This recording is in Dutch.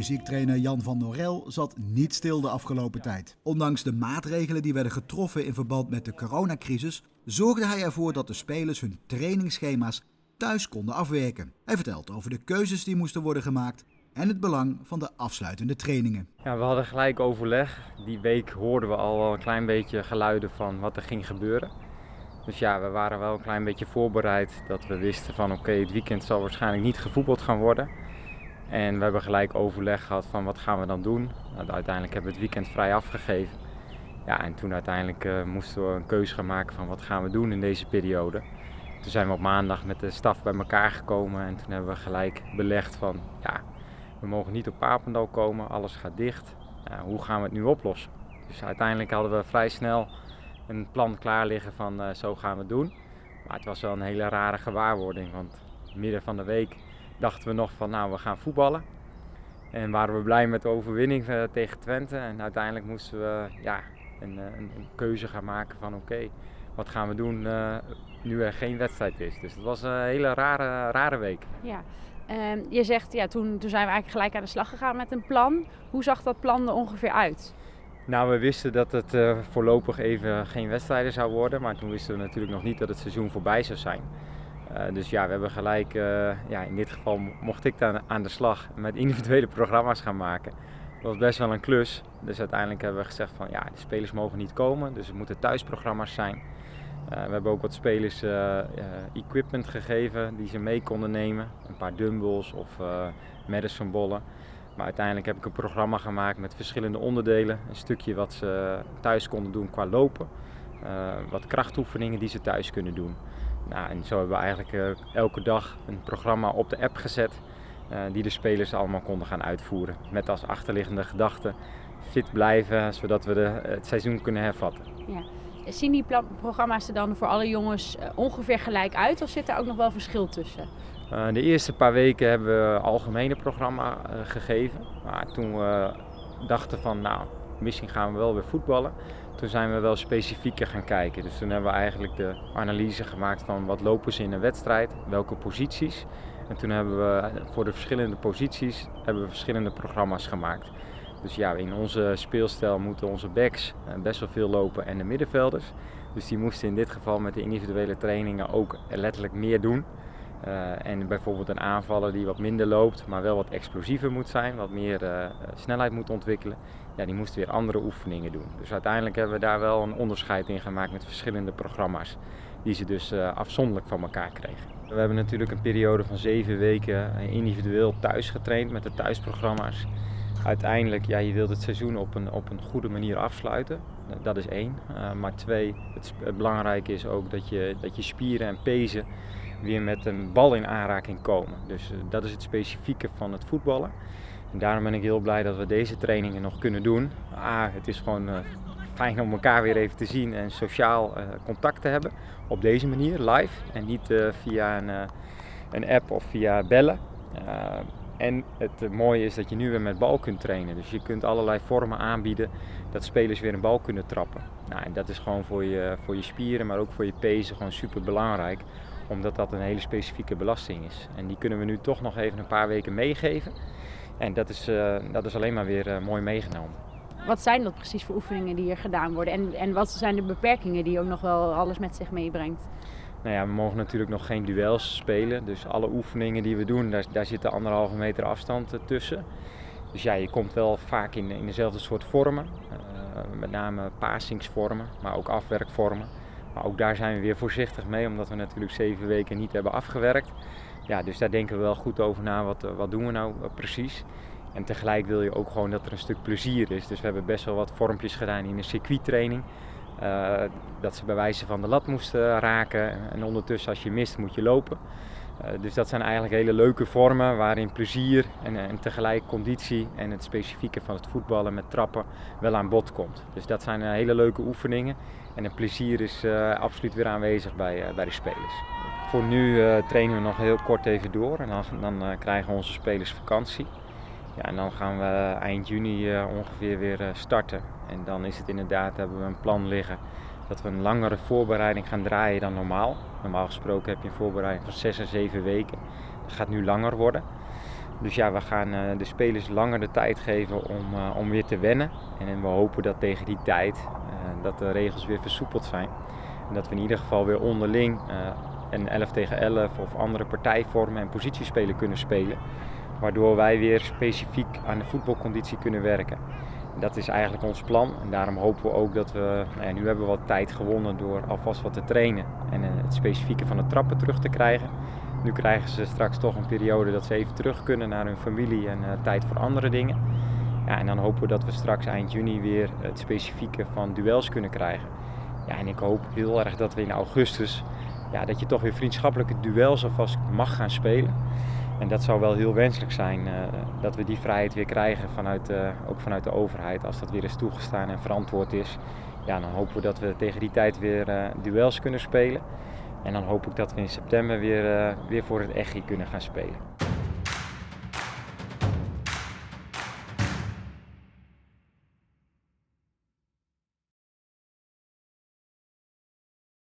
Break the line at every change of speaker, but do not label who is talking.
Fysiek trainer Jan van Norel zat niet stil de afgelopen tijd. Ondanks de maatregelen die werden getroffen in verband met de coronacrisis, zorgde hij ervoor dat de spelers hun trainingsschema's thuis konden afwerken. Hij vertelt over de keuzes die moesten worden gemaakt en het belang van de afsluitende trainingen.
Ja, we hadden gelijk overleg. Die week hoorden we al wel een klein beetje geluiden van wat er ging gebeuren. Dus ja, we waren wel een klein beetje voorbereid dat we wisten van oké, het weekend zal waarschijnlijk niet gevoetbald gaan worden. En we hebben gelijk overleg gehad van wat gaan we dan doen. Nou, uiteindelijk hebben we het weekend vrij afgegeven. Ja, en toen uiteindelijk uh, moesten we een keuze gaan maken van wat gaan we doen in deze periode. Toen zijn we op maandag met de staf bij elkaar gekomen en toen hebben we gelijk belegd van ja, we mogen niet op Papendal komen, alles gaat dicht. Hoe gaan we het nu oplossen? Dus uiteindelijk hadden we vrij snel een plan klaar liggen van uh, zo gaan we het doen. Maar het was wel een hele rare gewaarwording, want midden van de week dachten we nog van nou we gaan voetballen. En waren we blij met de overwinning uh, tegen Twente. En uiteindelijk moesten we ja, een, een, een keuze gaan maken van oké, wat gaan we doen uh, nu er geen wedstrijd is. Dus het was een hele rare, rare week.
Ja. Uh, je zegt, ja, toen, toen zijn we eigenlijk gelijk aan de slag gegaan met een plan. Hoe zag dat plan er ongeveer uit?
Nou, we wisten dat het uh, voorlopig even geen wedstrijden zou worden. Maar toen wisten we natuurlijk nog niet dat het seizoen voorbij zou zijn. Uh, dus ja, we hebben gelijk, uh, ja, in dit geval mocht ik dan aan de slag met individuele programma's gaan maken. Dat was best wel een klus. Dus uiteindelijk hebben we gezegd van ja, de spelers mogen niet komen. Dus het moeten thuisprogramma's zijn. Uh, we hebben ook wat spelers equipment gegeven die ze mee konden nemen. Een paar dumbbells of Madison bollen. Maar uiteindelijk heb ik een programma gemaakt met verschillende onderdelen. Een stukje wat ze thuis konden doen qua lopen. wat krachtoefeningen die ze thuis kunnen doen. Nou, en zo hebben we eigenlijk uh, elke dag een programma op de app gezet uh, die de spelers allemaal konden gaan uitvoeren. Met als achterliggende gedachte fit blijven, zodat we de, het seizoen kunnen hervatten.
Ja. Zien die programma's er dan voor alle jongens ongeveer gelijk uit of zit er ook nog wel verschil tussen?
de eerste paar weken hebben we een algemene programma gegeven. Maar toen we dachten van nou, misschien gaan we wel weer voetballen toen zijn we wel specifieker gaan kijken. Dus toen hebben we eigenlijk de analyse gemaakt van wat lopen ze in een wedstrijd, welke posities. En toen hebben we voor de verschillende posities hebben we verschillende programma's gemaakt. Dus ja, in onze speelstijl moeten onze backs eh, best wel veel lopen en de middenvelders. Dus die moesten in dit geval met de individuele trainingen ook letterlijk meer doen. Uh, en bijvoorbeeld een aanvaller die wat minder loopt, maar wel wat explosiever moet zijn, wat meer uh, snelheid moet ontwikkelen, die moest weer andere oefeningen doen. Dus uiteindelijk hebben we daar wel een onderscheid in gemaakt met verschillende programma's, die ze dus uh, afzonderlijk van elkaar kregen. We hebben natuurlijk een periode van zeven weken individueel thuis getraind met de thuisprogramma's. Uiteindelijk, ja, je wilt het seizoen op een, op een goede manier afsluiten. Dat is één. maar twee, het, belangrijke is ook dat je, dat je spieren en pezen weer met een bal in aanraking komen. Dus dat is het specifieke van het voetballen. En daarom ben ik heel blij dat we deze trainingen nog kunnen doen. Ah, het is gewoon uh, fijn om elkaar weer even te zien en sociaal uh, contact te hebben. Op deze manier, live. En niet via een, een, app of via bellen. en het mooie is dat je nu weer met bal kunt trainen. Dus je kunt allerlei vormen aanbieden dat spelers weer een bal kunnen trappen. Nou, en dat is gewoon voor je, voor je spieren, maar ook voor je pezen gewoon super belangrijk omdat dat een hele specifieke belasting is. En die kunnen we nu toch nog even een paar weken meegeven. En dat is, uh, dat is alleen maar weer uh, mooi meegenomen.
Wat zijn dat precies voor oefeningen die hier gedaan worden? En, en wat zijn de beperkingen die ook nog wel alles met zich meebrengt?
Nou ja, we mogen natuurlijk nog geen duels spelen. Dus alle oefeningen die we doen, daar, daar zit anderhalve meter afstand uh, tussen. Dus ja, je komt wel vaak in, in dezelfde soort vormen. met name pasingsvormen, maar ook afwerkvormen. Maar ook daar zijn we weer voorzichtig mee, omdat we natuurlijk zeven weken niet hebben afgewerkt. Ja, dus daar denken we wel goed over na, wat, eh, wat doen we nou eh, precies. En tegelijk wil je ook gewoon dat er een stuk plezier is. Dus we hebben best wel wat vormpjes gedaan in een circuittraining. Uh, dat ze bij wijze van de lat moesten raken. En ondertussen als je mist moet je lopen. Dus dat zijn eigenlijk hele leuke vormen waarin plezier en, en, tegelijk conditie en het specifieke van het voetballen met trappen wel aan bod komt. Dus dat zijn hele leuke oefeningen. En het plezier is absoluut weer aanwezig bij, bij de spelers. Voor nu uh, trainen we nog heel kort even door en dan, dan krijgen onze spelers vakantie. Ja, en dan gaan we eind juni ongeveer weer starten. En dan is het inderdaad, hebben we een plan liggen dat we een langere voorbereiding gaan draaien dan normaal. Normaal gesproken heb je een voorbereiding van 6 à 7 weken. Dat gaat nu langer worden. Dus ja, we gaan de spelers langer de tijd geven om, om weer te wennen. En we hopen dat tegen die tijd dat de regels weer versoepeld zijn. En dat we in ieder geval weer onderling een 11 tegen 11 of andere partijvormen en positiespelen kunnen spelen. Waardoor wij weer specifiek aan de voetbalconditie kunnen werken. En dat is eigenlijk ons plan. En daarom hopen we ook dat we, nou ja, nu hebben we wat tijd gewonnen door alvast wat te trainen. En het specifieke van de trappen terug te krijgen. Nu krijgen ze straks toch een periode dat ze even terug kunnen naar hun familie en uh, tijd voor andere dingen. Ja, en dan hopen we dat we straks eind juni weer het specifieke van duels kunnen krijgen. Ja, en ik hoop heel erg dat we in augustus, ja, dat je toch weer vriendschappelijke duels alvast mag gaan spelen. En dat zou wel heel wenselijk zijn, uh, dat we die vrijheid weer krijgen vanuit, uh, ook vanuit de overheid. Als dat weer is toegestaan en verantwoord is. Ja, dan hopen we dat we tegen die tijd weer duels kunnen spelen. En dan hoop ik dat we in september weer, weer voor het EGI kunnen gaan spelen.